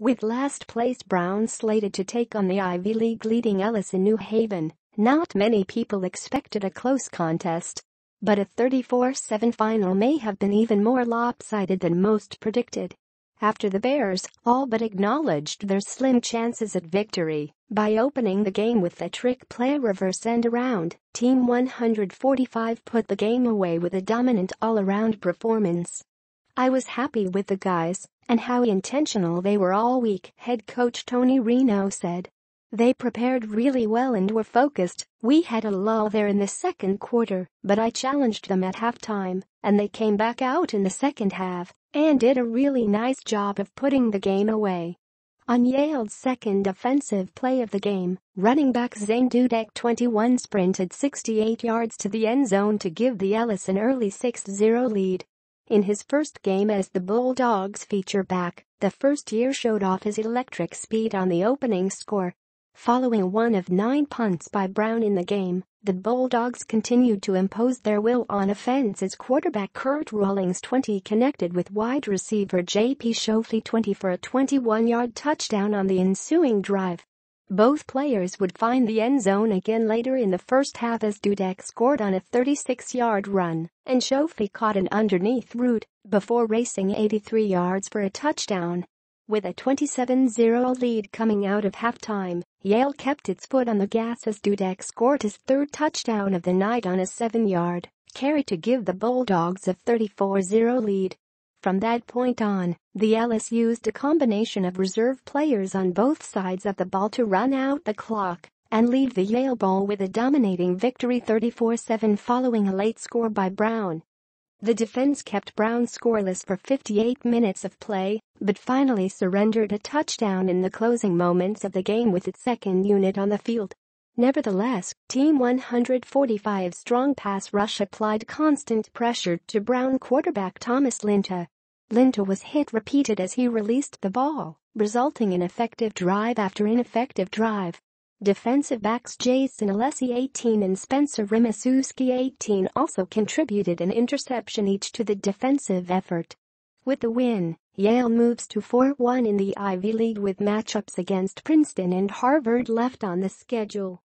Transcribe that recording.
With last-place Brown slated to take on the Ivy League leading Elis in New Haven, not many people expected a close contest. But a 34-7 final may have been even more lopsided than most predicted. After the Bears all but acknowledged their slim chances at victory by opening the game with a trick play reverse end around, Team 145 put the game away with a dominant all-around performance. I was happy with the guys and how intentional they were all week, head coach Tony Reno said. They prepared really well and were focused. We had a lull there in the second quarter, but I challenged them at halftime, and they came back out in the second half and did a really nice job of putting the game away. On Yale's second offensive play of the game, running back Zane Dudek 21 sprinted 68 yards to the end zone to give the Elis an early 6-0 lead. In his first game as the Bulldogs feature back, the first year showed off his electric speed on the opening score. Following one of nine punts by Brown in the game, the Bulldogs continued to impose their will on offense as quarterback Kurt Rawlings 20 connected with wide receiver J.P. Shohfi 20 for a 21-yard touchdown on the ensuing drive. Both players would find the end zone again later in the first half as Dudek scored on a 36-yard run and Shohfi caught an underneath route before racing 83 yards for a touchdown. With a 27-0 lead coming out of halftime, Yale kept its foot on the gas as Dudek scored his third touchdown of the night on a 7-yard carry to give the Bulldogs a 34-0 lead. From that point on, the Elis used a combination of reserve players on both sides of the ball to run out the clock and leave the Yale Bowl with a dominating victory 34-7 following a late score by Brown. The defense kept Brown scoreless for 58 minutes of play, but finally surrendered a touchdown in the closing moments of the game with its second unit on the field. Nevertheless, Team 145's strong pass rush applied constant pressure to Brown quarterback Thomas Linta. Linta was hit repeated as he released the ball, resulting in effective drive after ineffective drive. Defensive backs Jason Alessi 18 and Spencer Rymiszewski 18 also contributed an interception each to the defensive effort. With the win, Yale moves to 4-1 in the Ivy League with matchups against Princeton and Harvard left on the schedule.